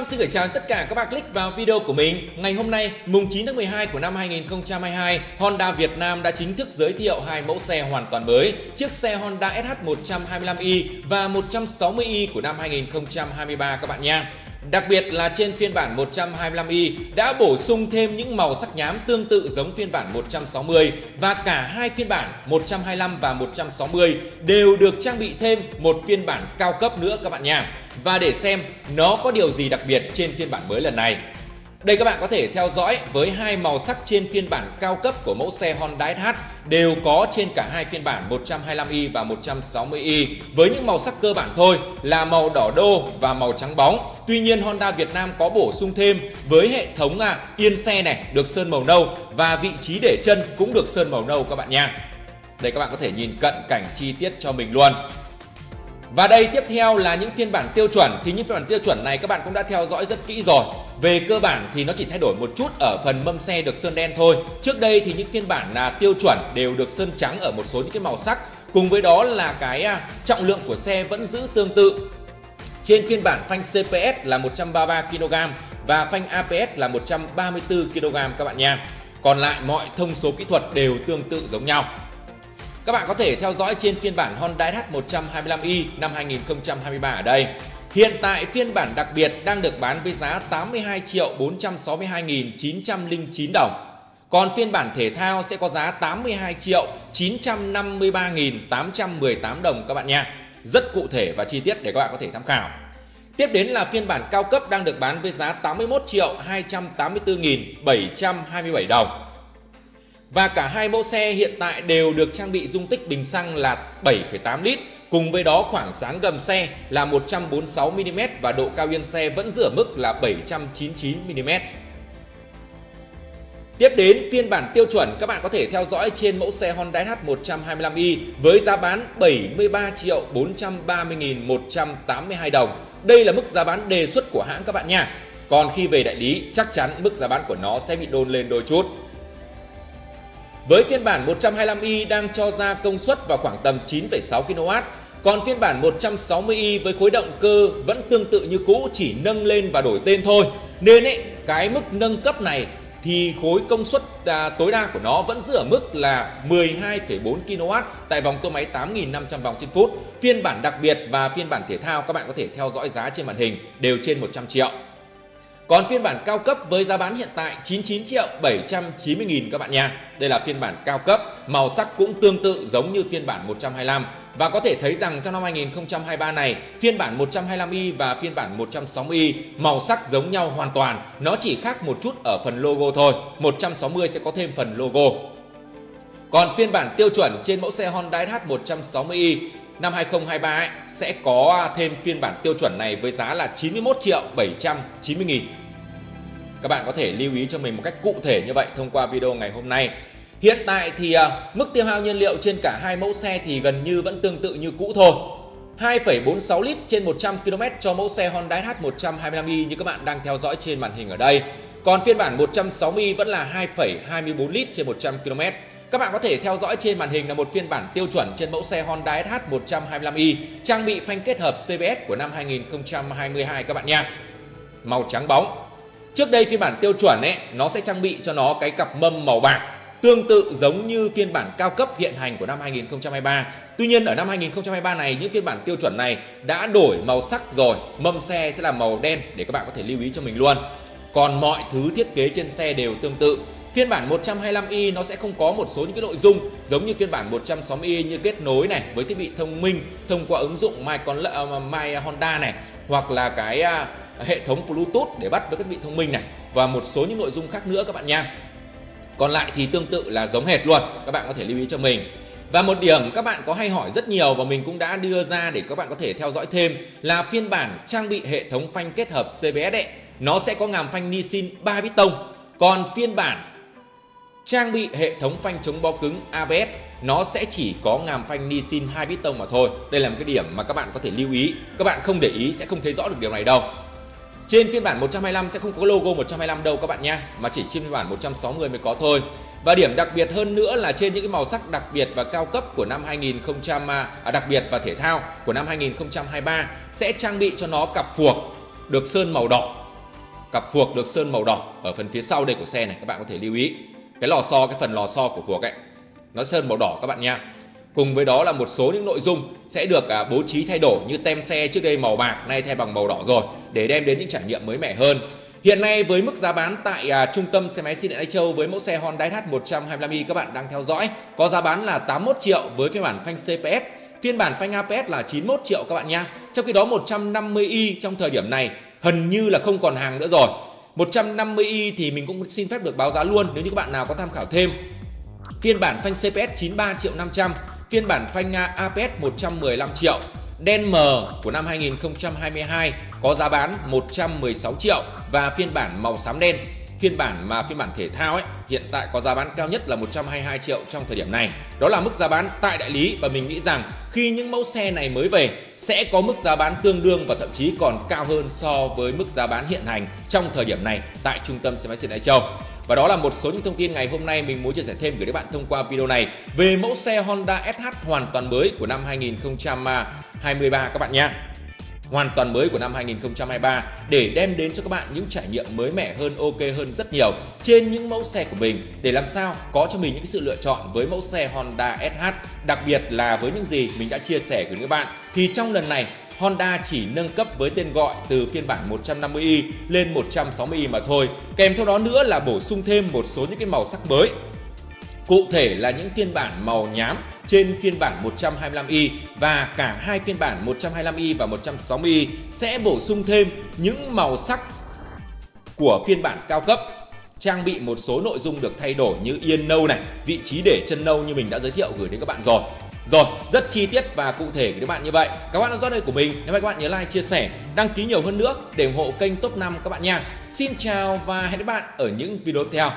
Nam xin gửi chào tất cả các bạn click vào video của mình. Ngày hôm nay, mùng 9 tháng 12 của năm 2022, Honda Việt Nam đã chính thức giới thiệu hai mẫu xe hoàn toàn mới, chiếc xe Honda SH125i và 160i của năm 2023 các bạn nha. Đặc biệt là trên phiên bản 125i đã bổ sung thêm những màu sắc nhám tương tự giống phiên bản 160 và cả hai phiên bản 125 và 160 đều được trang bị thêm một phiên bản cao cấp nữa các bạn nha. Và để xem nó có điều gì đặc biệt trên phiên bản mới lần này. Đây các bạn có thể theo dõi với hai màu sắc trên phiên bản cao cấp của mẫu xe Honda SH đều có trên cả hai phiên bản 125i và 160i với những màu sắc cơ bản thôi là màu đỏ đô và màu trắng bóng. Tuy nhiên Honda Việt Nam có bổ sung thêm với hệ thống à, yên xe này được sơn màu nâu và vị trí để chân cũng được sơn màu nâu các bạn nha. Đây các bạn có thể nhìn cận cảnh chi tiết cho mình luôn. Và đây tiếp theo là những phiên bản tiêu chuẩn thì những phiên bản tiêu chuẩn này các bạn cũng đã theo dõi rất kỹ rồi. Về cơ bản thì nó chỉ thay đổi một chút ở phần mâm xe được sơn đen thôi. Trước đây thì những phiên bản là tiêu chuẩn đều được sơn trắng ở một số những cái màu sắc. Cùng với đó là cái à, trọng lượng của xe vẫn giữ tương tự. Trên phiên bản phanh CPS là 133 kg và phanh APS là 134 kg các bạn nha. Còn lại mọi thông số kỹ thuật đều tương tự giống nhau. Các bạn có thể theo dõi trên phiên bản Honda SH125i năm 2023 ở đây. Hiện tại phiên bản đặc biệt đang được bán với giá 82 triệu 462.909 đồng. Còn phiên bản thể thao sẽ có giá 82 triệu 953.818 đồng các bạn nha. Rất cụ thể và chi tiết để các bạn có thể tham khảo. Tiếp đến là phiên bản cao cấp đang được bán với giá 81 triệu 284.727 đồng. Và cả hai mẫu xe hiện tại đều được trang bị dung tích bình xăng là 7,8 lít Cùng với đó khoảng sáng gầm xe là 146mm và độ cao yên xe vẫn giữ ở mức là 799mm. Tiếp đến phiên bản tiêu chuẩn các bạn có thể theo dõi trên mẫu xe Honda H125i với giá bán 73 triệu 430.182 đồng. Đây là mức giá bán đề xuất của hãng các bạn nha. Còn khi về đại lý chắc chắn mức giá bán của nó sẽ bị đôn lên đôi chút. Với phiên bản 125i đang cho ra công suất vào khoảng tầm 9,6 kW, còn phiên bản 160i với khối động cơ vẫn tương tự như cũ chỉ nâng lên và đổi tên thôi. Nên ấy, cái mức nâng cấp này thì khối công suất à, tối đa của nó vẫn giữ ở mức là 12,4 kW tại vòng tua máy 8.500 vòng trên phút. Phiên bản đặc biệt và phiên bản thể thao các bạn có thể theo dõi giá trên màn hình đều trên 100 triệu. Còn phiên bản cao cấp với giá bán hiện tại 99 triệu 790 nghìn các bạn nha. Đây là phiên bản cao cấp, màu sắc cũng tương tự giống như phiên bản 125 và có thể thấy rằng trong năm 2023 này, phiên bản 125i và phiên bản 160i màu sắc giống nhau hoàn toàn, nó chỉ khác một chút ở phần logo thôi. 160 sẽ có thêm phần logo. Còn phiên bản tiêu chuẩn trên mẫu xe Honda SH 160i năm 2023 ấy, sẽ có thêm phiên bản tiêu chuẩn này với giá là 91 triệu 790 nghìn. Các bạn có thể lưu ý cho mình một cách cụ thể như vậy thông qua video ngày hôm nay. Hiện tại thì à, mức tiêu hao nhiên liệu trên cả hai mẫu xe thì gần như vẫn tương tự như cũ thôi. 2,46 lít trên 100 km cho mẫu xe Honda SH125i như các bạn đang theo dõi trên màn hình ở đây. Còn phiên bản 160 vẫn là 2,24 lít trên 100 km. Các bạn có thể theo dõi trên màn hình là một phiên bản tiêu chuẩn trên mẫu xe Honda SH125i trang bị phanh kết hợp CBS của năm 2022 các bạn nha. Màu trắng bóng. Trước đây phiên bản tiêu chuẩn ấy nó sẽ trang bị cho nó cái cặp mâm màu bạc tương tự giống như phiên bản cao cấp hiện hành của năm 2023. Tuy nhiên ở năm 2023 này những phiên bản tiêu chuẩn này đã đổi màu sắc rồi, mâm xe sẽ là màu đen để các bạn có thể lưu ý cho mình luôn. Còn mọi thứ thiết kế trên xe đều tương tự. Phiên bản 125i nó sẽ không có một số những cái nội dung giống như phiên bản 160i như kết nối này với thiết bị thông minh thông qua ứng dụng My, Con, uh, My Honda này hoặc là cái uh, hệ thống Bluetooth để bắt với các thiết bị thông minh này và một số những nội dung khác nữa các bạn nha. Còn lại thì tương tự là giống hệt luôn, các bạn có thể lưu ý cho mình. Và một điểm các bạn có hay hỏi rất nhiều và mình cũng đã đưa ra để các bạn có thể theo dõi thêm là phiên bản trang bị hệ thống phanh kết hợp CBS ấy, nó sẽ có ngàm phanh Nissin 3 piston. Còn phiên bản trang bị hệ thống phanh chống bó cứng ABS nó sẽ chỉ có ngàm phanh Nissin 2 piston mà thôi. Đây là một cái điểm mà các bạn có thể lưu ý. Các bạn không để ý sẽ không thấy rõ được điều này đâu. Trên phiên bản 125 sẽ không có logo 125 đâu các bạn nha, mà chỉ trên phiên bản 160 mới có thôi. Và điểm đặc biệt hơn nữa là trên những cái màu sắc đặc biệt và cao cấp của năm 2000 à, à, đặc biệt và thể thao của năm 2023 sẽ trang bị cho nó cặp phuộc được sơn màu đỏ. Cặp phuộc được sơn màu đỏ ở phần phía sau đây của xe này các bạn có thể lưu ý. Cái lò xo cái phần lò xo của phuộc ấy nó sơn màu đỏ các bạn nha cùng với đó là một số những nội dung sẽ được à, bố trí thay đổi như tem xe trước đây màu bạc nay thay bằng màu đỏ rồi để đem đến những trải nghiệm mới mẻ hơn Hiện nay với mức giá bán tại à, trung tâm xe máy xịn Lai Châu với mẫu xe Honda H125i các bạn đang theo dõi có giá bán là 81 triệu với phiên bản phanh CPS Phiên bản phanh APS là 91 triệu các bạn nha. Trong khi đó 150i trong thời điểm này gần như là không còn hàng nữa rồi. 150i thì mình cũng xin phép được báo giá luôn nếu như các bạn nào có tham khảo thêm. Phiên bản phanh CPS 93 triệu 500, phiên bản phanh à, APS 115 triệu. Đen M của năm 2022 có giá bán 116 triệu và phiên bản màu xám đen phiên bản mà phiên bản thể thao ấy, hiện tại có giá bán cao nhất là 122 triệu trong thời điểm này. Đó là mức giá bán tại đại lý và mình nghĩ rằng khi những mẫu xe này mới về, sẽ có mức giá bán tương đương và thậm chí còn cao hơn so với mức giá bán hiện hành trong thời điểm này tại trung tâm xe máy Sơn Lai Châu. Và đó là một số những thông tin ngày hôm nay mình muốn chia sẻ thêm gửi đến bạn thông qua video này về mẫu xe Honda SH hoàn toàn mới của năm 2023 các bạn nhé. Hoàn toàn mới của năm 2023 để đem đến cho các bạn những trải nghiệm mới mẻ hơn, ok hơn rất nhiều trên những mẫu xe của mình để làm sao có cho mình những sự lựa chọn với mẫu xe Honda SH đặc biệt là với những gì mình đã chia sẻ với các bạn. Thì trong lần này Honda chỉ nâng cấp với tên gọi từ phiên bản 150i lên 160i mà thôi. Kèm theo đó nữa là bổ sung thêm một số những cái màu sắc mới. Cụ thể là những phiên bản màu nhám trên phiên bản 125i và cả hai phiên bản 125i và 160i sẽ bổ sung thêm những màu sắc của phiên bản cao cấp trang bị một số nội dung được thay đổi như yên nâu này, vị trí để chân nâu như mình đã giới thiệu gửi đến các bạn rồi. Rồi, rất chi tiết và cụ thể của các bạn như vậy. Các bạn đã dõi đây của mình. Nếu các bạn nhớ like, chia sẻ, đăng ký nhiều hơn nữa để ủng hộ kênh Top 5 các bạn nha. Xin chào và hẹn gặp bạn ở những video tiếp theo.